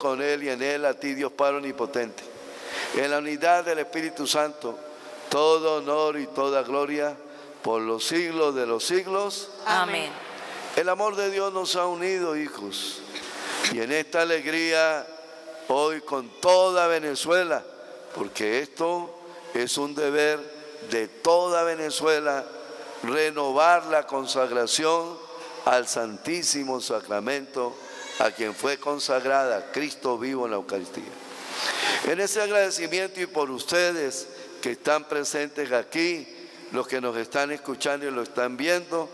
con Él y en Él a ti, Dios Padre Omnipotente. En la unidad del Espíritu Santo, todo honor y toda gloria por los siglos de los siglos. Amén. El amor de Dios nos ha unido, hijos. Y en esta alegría, hoy con toda Venezuela, porque esto es un deber de toda Venezuela, renovar la consagración al Santísimo Sacramento, a quien fue consagrada Cristo vivo en la Eucaristía. En ese agradecimiento y por ustedes que están presentes aquí, los que nos están escuchando y lo están viendo,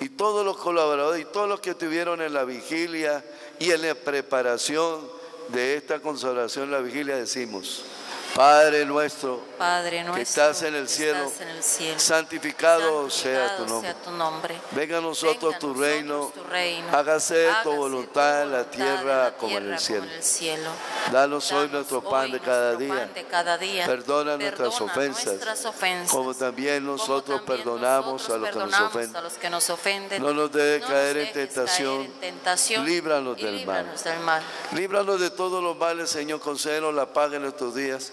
y todos los colaboradores y todos los que estuvieron en la vigilia y en la preparación de esta consagración, la vigilia, decimos, Padre nuestro, Padre nuestro que estás en el cielo, estás en el cielo, santificado, sea tu nombre. sea tu nombre. Venga a nosotros Venga tu nosotros reino, tu reino. hágase tu voluntad en la tierra en la como en el cielo. como en el cielo. Danos hoy nuestro pan hoy de cada nuestro día. pan de cada día. Perdona nuestras ofensas, nuestras ofensas, como también como nosotros también perdonamos nosotros a los que nos perdonamos ofenden. a los que nos ofenden. No nos No caer en tentación, en tentación, líbranos del mal. líbranos del mal. Líbranos de todos los males, Señor, concédenos la paz en estos días,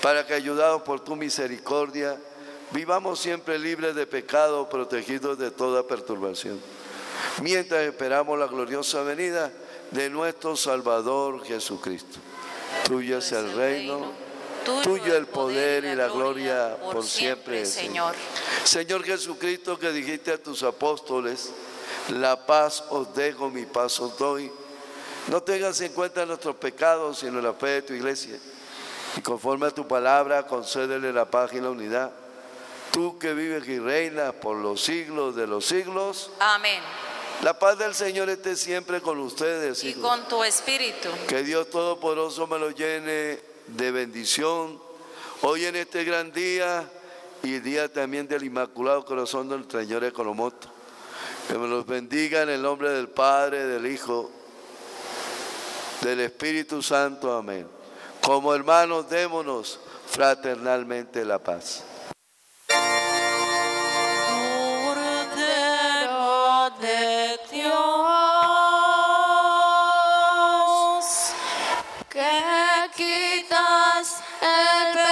para que, ayudados por tu misericordia, vivamos siempre libres de pecado, protegidos de toda perturbación. Mientras esperamos la gloriosa venida de nuestro Salvador Jesucristo. Tuyo es el reino, tuyo el poder y la gloria por siempre, Señor. Señor Jesucristo, que dijiste a tus apóstoles, la paz os dejo, mi paz os doy. No tengas en cuenta nuestros pecados, sino la fe de tu iglesia. Y conforme a tu palabra, concédele la paz y la unidad. Tú que vives y reinas por los siglos de los siglos, Amén. la paz del Señor esté siempre con ustedes, Y hijos. con tu espíritu. Que Dios Todopoderoso me lo llene de bendición hoy en este gran día y día también del Inmaculado Corazón del Señor Economoto. Que me los bendiga en el nombre del Padre, del Hijo, del Espíritu Santo. Amén. Como hermanos, démonos fraternalmente la paz. Que quitas el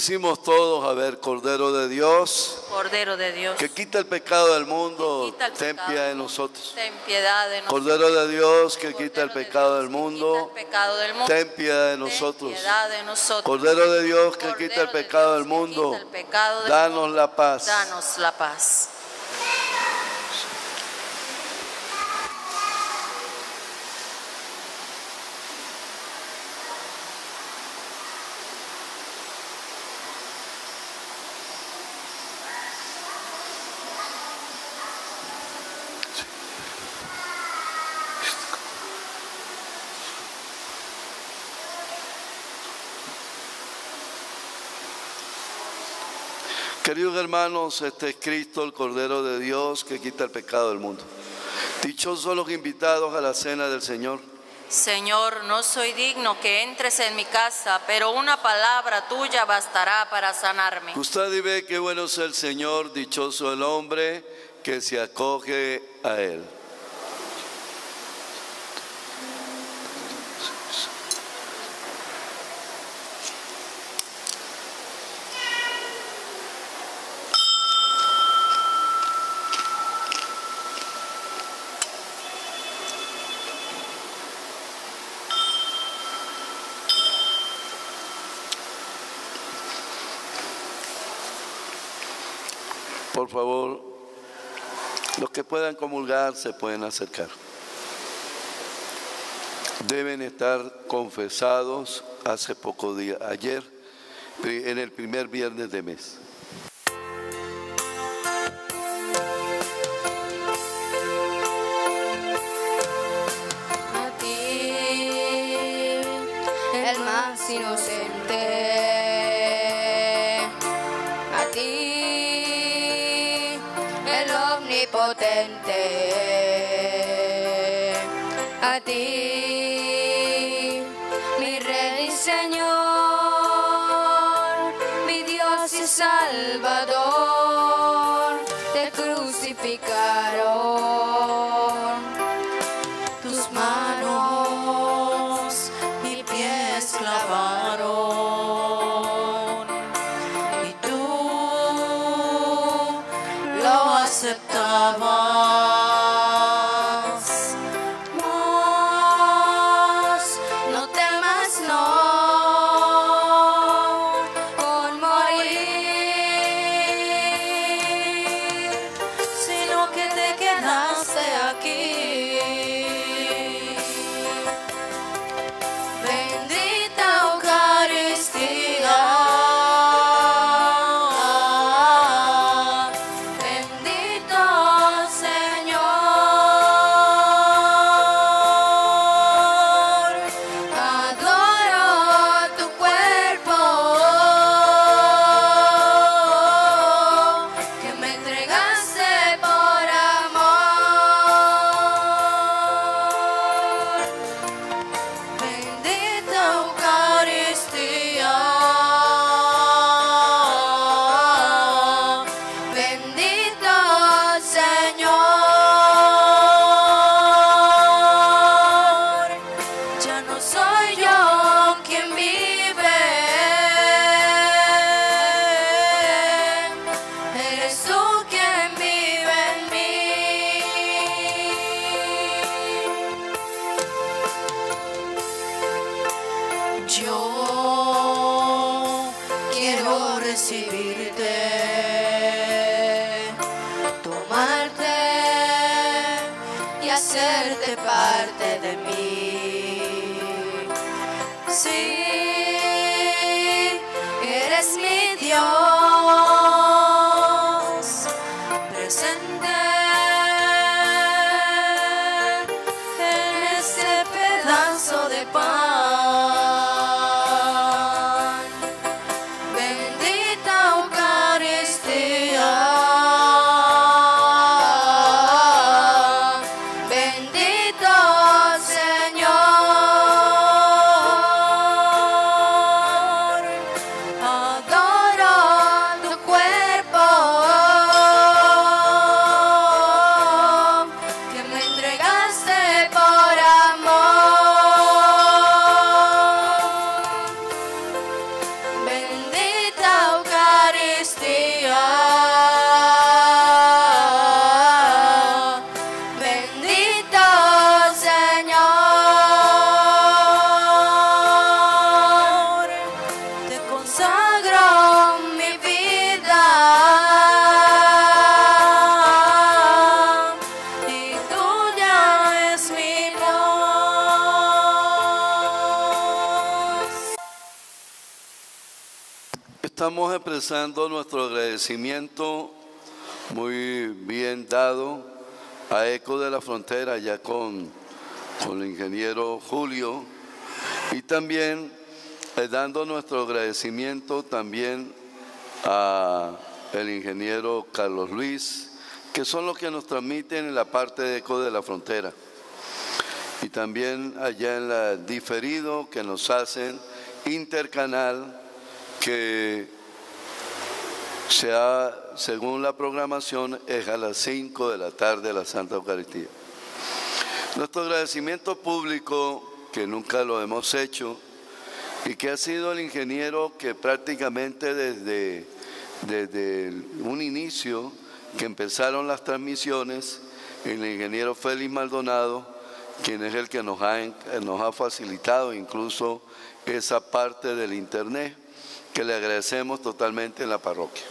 Decimos todos, a ver, Cordero de Dios, Cordero de Dios, que quita el pecado del mundo, ten piedad de nosotros. Ten piedad de nosotros. Cordero de Dios, que quita el pecado del mundo, ten piedad de nosotros. Cordero de Dios, que quita el pecado del mundo, danos la paz. Danos la paz. Queridos hermanos, este es Cristo, el Cordero de Dios, que quita el pecado del mundo. Dichosos los invitados a la cena del Señor. Señor, no soy digno que entres en mi casa, pero una palabra tuya bastará para sanarme. Usted y ve qué bueno es el Señor, dichoso el hombre que se acoge a Él. Por favor, los que puedan comulgar se pueden acercar. Deben estar confesados hace poco día, ayer, en el primer viernes de mes. Inocente. Omnipotente. A Yo quiero recibirte, tomarte y hacerte parte de mí. Sí, eres mi Dios expresando nuestro agradecimiento muy bien dado a Eco de la Frontera, ya con, con el ingeniero Julio, y también eh, dando nuestro agradecimiento también a el ingeniero Carlos Luis, que son los que nos transmiten en la parte de Eco de la Frontera. Y también allá en la diferido que nos hacen intercanal que se ha, según la programación, es a las 5 de la tarde la Santa Eucaristía. Nuestro agradecimiento público, que nunca lo hemos hecho, y que ha sido el ingeniero que prácticamente desde, desde un inicio que empezaron las transmisiones, el ingeniero Félix Maldonado, quien es el que nos ha, nos ha facilitado incluso esa parte del internet, que le agradecemos totalmente en la parroquia.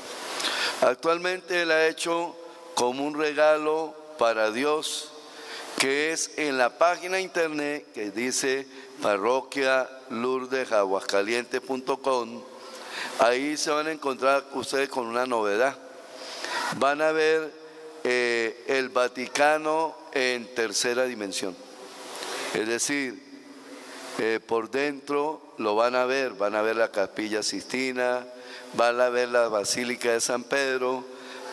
Actualmente la he hecho como un regalo para Dios, que es en la página internet que dice parroquia Ahí se van a encontrar ustedes con una novedad. Van a ver eh, el Vaticano en tercera dimensión. Es decir, eh, por dentro lo van a ver, van a ver la capilla Sistina, van a ver la Basílica de San Pedro,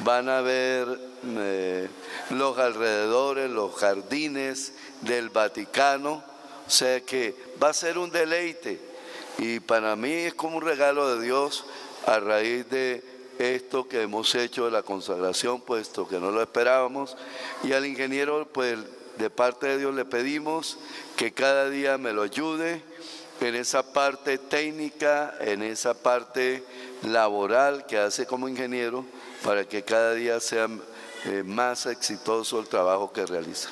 van a ver eh, los alrededores, los jardines del Vaticano, o sea que va a ser un deleite. Y para mí es como un regalo de Dios a raíz de esto que hemos hecho de la consagración, puesto que no lo esperábamos. Y al ingeniero, pues de parte de Dios le pedimos que cada día me lo ayude en esa parte técnica, en esa parte laboral que hace como ingeniero, para que cada día sea eh, más exitoso el trabajo que realiza.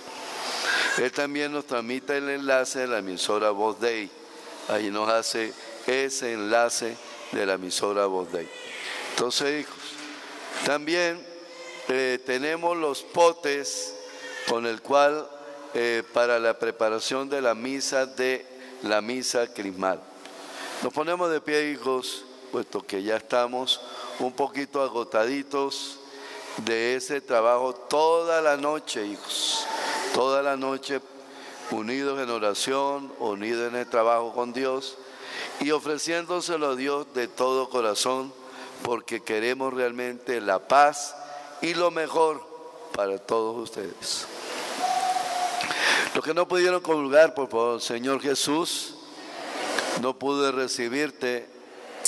Él también nos transmite el enlace de la emisora Voz Day. Ahí nos hace ese enlace de la emisora Voz Day. Entonces, hijos, también eh, tenemos los potes con el cual eh, para la preparación de la misa de la misa crismal. Nos ponemos de pie, hijos, puesto que ya estamos un poquito agotaditos de ese trabajo toda la noche, hijos, toda la noche unidos en oración, unidos en el trabajo con Dios y ofreciéndoselo a Dios de todo corazón, porque queremos realmente la paz y lo mejor para todos ustedes. Los que no pudieron comulgar, por favor, Señor Jesús, no pude recibirte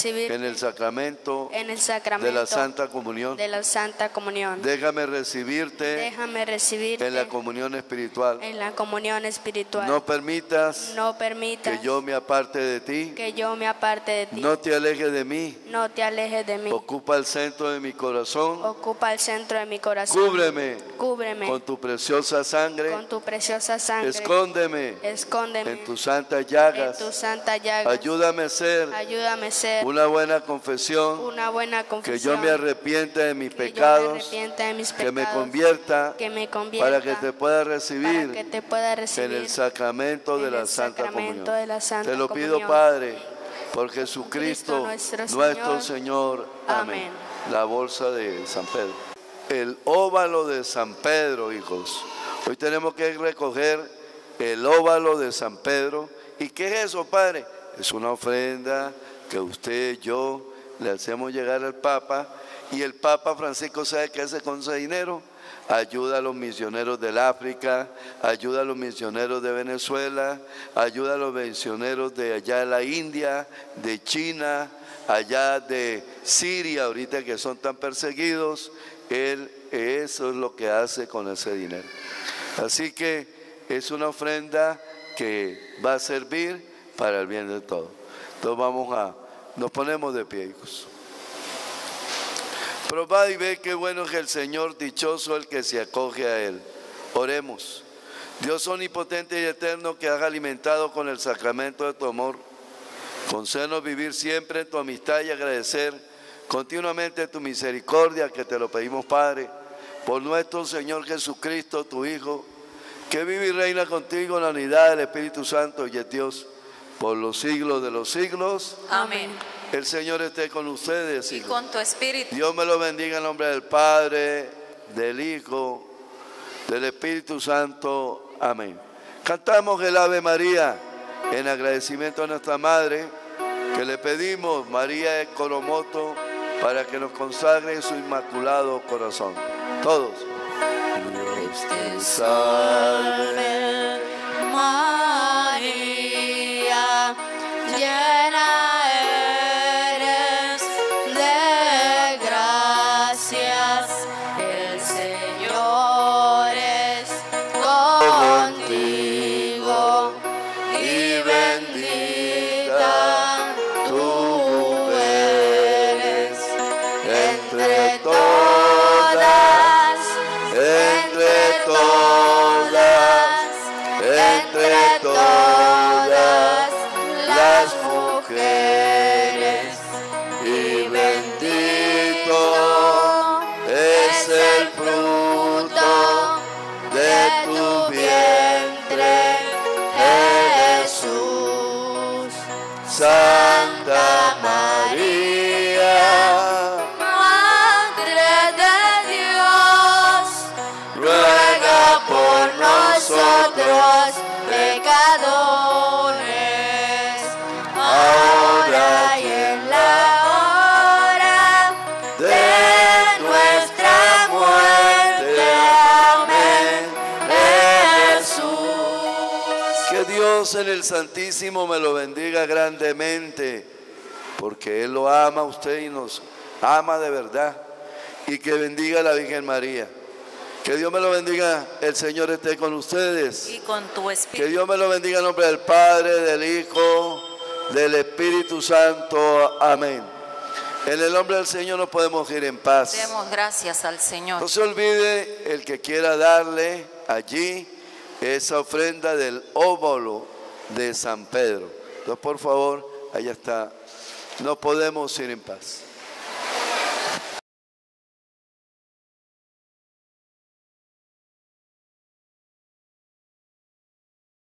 en el sacramento, en el sacramento de la Santa Comunión. De la Santa Comunión. Déjame recibirte, Déjame recibirte en la comunión espiritual. En la comunión espiritual. No permitas, no permitas que yo me aparte de ti. Que yo me aparte de ti. No te alejes de mí. No te alejes de mí. Ocupa el centro de mi corazón. Ocupa el centro de mi corazón. Cúbreme. Cúbreme. Con tu preciosa sangre. Con tu preciosa sangre. Escóndeme. Escóndeme. En tus santas llagas. En tus santas llagas. Ayúdame a ser. Ayúdame a ser una buena confesión, una buena confesión, que yo me arrepienta de mis, pecados, de mis pecados, que me convierta, que me convierta para que te pueda recibir, que te pueda recibir en el sacramento, de, la Santa Comunión. De la Santa te lo pido, Comunión. Padre, por Jesucristo, nuestro, nuestro. Señor. Amén. La bolsa de San Pedro. El óvalo de San Pedro, hijos. Hoy tenemos que recoger el óvalo de San Pedro. ¿Y qué es eso, Padre? Es una ofrenda que usted, yo, le hacemos llegar al Papa y el Papa Francisco sabe qué hace con ese dinero. Ayuda a los misioneros del África, ayuda a los misioneros de Venezuela, ayuda a los misioneros de allá de la India, de China, allá de Siria, ahorita que son tan perseguidos. Él, eso es lo que hace con ese dinero. Así que es una ofrenda que va a servir para el bien de todos. Entonces vamos a, nos ponemos de pie, hijos. Probad y ve qué bueno es el Señor, dichoso el que se acoge a Él. Oremos. Dios omnipotente y eterno que has alimentado con el sacramento de tu amor, concédenos vivir siempre en tu amistad y agradecer continuamente tu misericordia, que te lo pedimos, Padre, por nuestro Señor Jesucristo, tu Hijo, que vive y reina contigo en la unidad del Espíritu Santo y es Dios por los siglos de los siglos. Amén. El Señor esté con ustedes. Y hijos. con tu espíritu. Dios me lo bendiga en nombre del Padre, del Hijo, del Espíritu Santo. Amén. Cantamos el Ave María en agradecimiento a nuestra Madre, que le pedimos, María de Coromoto, para que nos consagre en su inmaculado corazón. Todos. Dios te salve. María, pecadores, ahora y en la hora de nuestra muerte. Amén. Jesús. Que Dios en el Santísimo me lo bendiga grandemente, porque Él lo ama a usted y nos ama de verdad. Y que bendiga a la Virgen María. Que Dios me lo bendiga, el Señor esté con ustedes. Y con tu Que espíritu. Dios me lo bendiga en nombre del Padre, del Hijo, del Espíritu Santo. Amén. En el nombre del Señor nos podemos ir en paz. Demos gracias al Señor. No se olvide el que quiera darle allí esa ofrenda del óvulo de San Pedro. Entonces, por favor, allá está. No podemos ir en paz.